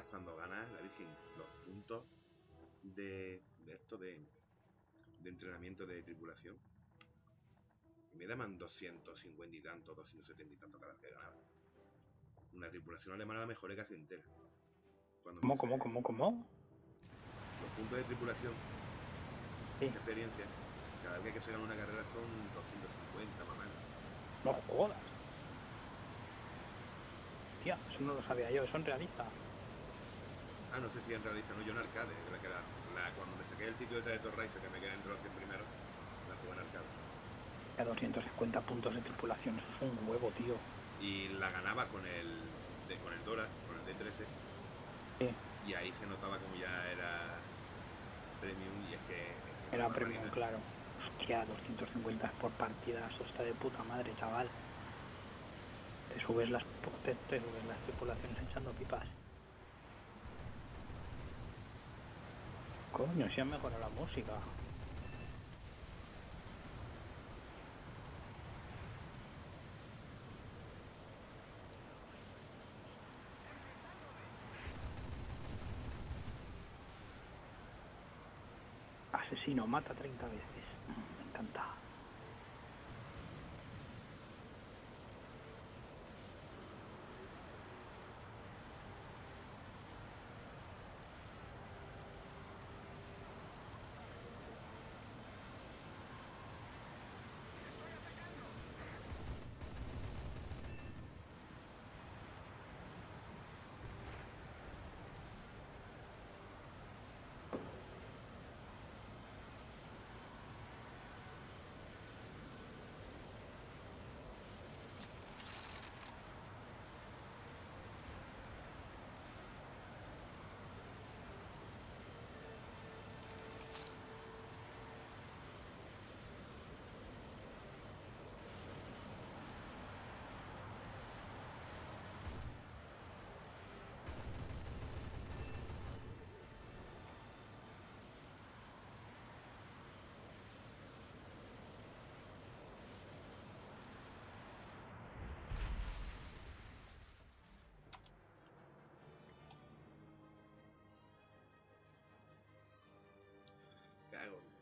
ganas, cuando ganas, la Virgen, los puntos de, de esto de, de entrenamiento de tripulación, y me daban 250 y tanto, 270 y tanto cada vez que ganaba. Una tripulación alemana la mejoré casi entera. Cuando ¿Cómo, cómo, cómo, cómo? Los puntos de tripulación Sí. de experiencia, cada vez que se gana una carrera son 250 más o menos. No jodas. Tía, eso no lo sabía yo, son realistas. Ah, no sé si en realista no, yo en arcade, la que la, cuando me saqué el título de Title Racer, que me quedé entre los 100 primeros, la jugué en arcade. A 250 puntos de tripulación, eso es un huevo, tío. Y la ganaba con el, de, con el Dora, con el D13, Sí, y ahí se notaba como ya era premium, y es que... era premium, claro. Hostia, 250 por partida, eso está de puta madre, chaval. Te subes las, te, te subes las tripulaciones echando pipas. Coño, si han mejorado la música. Asesino, mata 30 veces. Mm, Me encanta.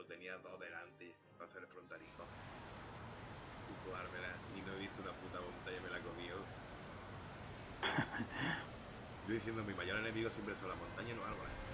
Todo, tenía dos delante para hacer el frontalijo. Y jugármela, y no he visto una puta montaña y me la he comido. Yo diciendo, mi mayor enemigo siempre son las montañas y los árboles.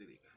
Fatídica.